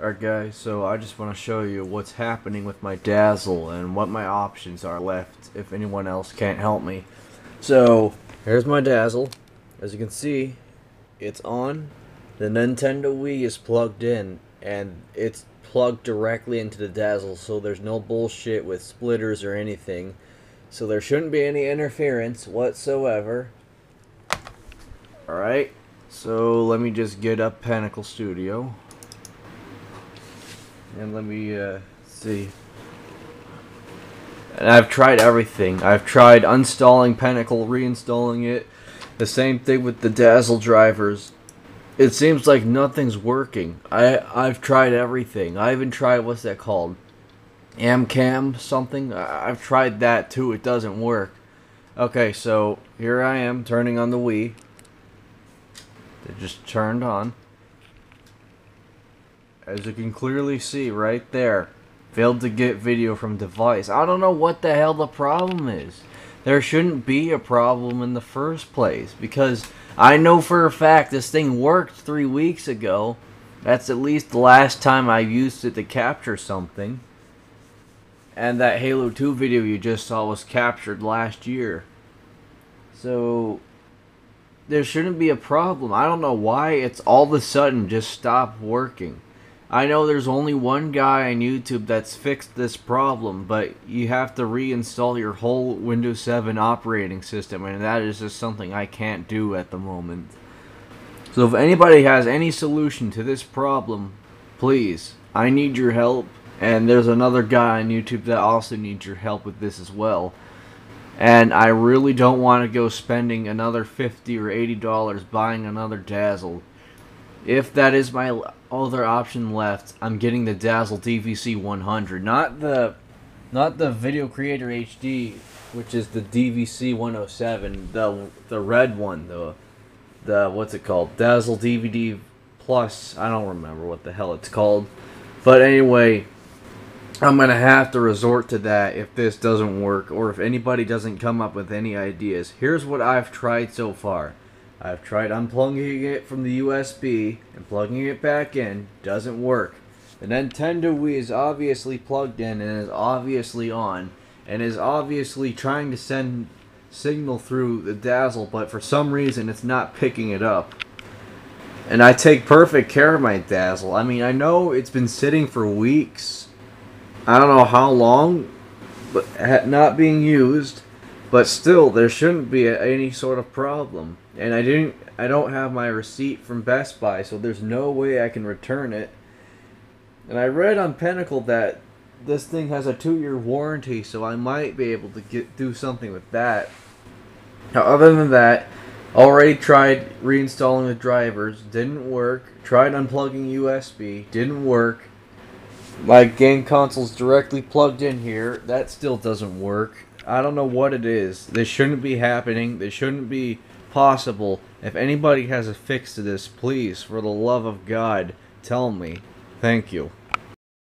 Alright guys, so I just want to show you what's happening with my Dazzle and what my options are left if anyone else can't help me. So, here's my Dazzle. As you can see, it's on. The Nintendo Wii is plugged in and it's plugged directly into the Dazzle so there's no bullshit with splitters or anything. So there shouldn't be any interference whatsoever. Alright, so let me just get up Pinnacle Studio. And let me uh, see. And I've tried everything. I've tried uninstalling Pinnacle, reinstalling it. The same thing with the Dazzle drivers. It seems like nothing's working. I I've tried everything. I even tried what's that called? Amcam something. I, I've tried that too. It doesn't work. Okay, so here I am turning on the Wii. It just turned on. As you can clearly see right there, failed to get video from device. I don't know what the hell the problem is. There shouldn't be a problem in the first place because I know for a fact this thing worked three weeks ago. That's at least the last time I used it to capture something. And that Halo 2 video you just saw was captured last year. So, there shouldn't be a problem. I don't know why it's all of a sudden just stopped working. I know there's only one guy on YouTube that's fixed this problem, but you have to reinstall your whole Windows 7 operating system, and that is just something I can't do at the moment. So if anybody has any solution to this problem, please, I need your help, and there's another guy on YouTube that also needs your help with this as well. And I really don't want to go spending another 50 or $80 buying another Dazzle. If that is my other option left, I'm getting the Dazzle DVC 100, not the not the Video Creator HD, which is the DVC 107, the the red one, the the what's it called? Dazzle DVD Plus. I don't remember what the hell it's called. But anyway, I'm going to have to resort to that if this doesn't work or if anybody doesn't come up with any ideas. Here's what I've tried so far. I've tried unplugging it from the USB and plugging it back in. Doesn't work. The Nintendo Wii is obviously plugged in and is obviously on and is obviously trying to send signal through the Dazzle, but for some reason it's not picking it up. And I take perfect care of my Dazzle. I mean, I know it's been sitting for weeks. I don't know how long, but not being used. But still, there shouldn't be any sort of problem. And I didn't I don't have my receipt from Best Buy, so there's no way I can return it. And I read on Pinnacle that this thing has a two-year warranty, so I might be able to get do something with that. Now, other than that, already tried reinstalling the drivers, didn't work. Tried unplugging USB, didn't work. My game console's directly plugged in here, that still doesn't work. I don't know what it is. This shouldn't be happening. This shouldn't be possible. If anybody has a fix to this, please, for the love of God, tell me. Thank you.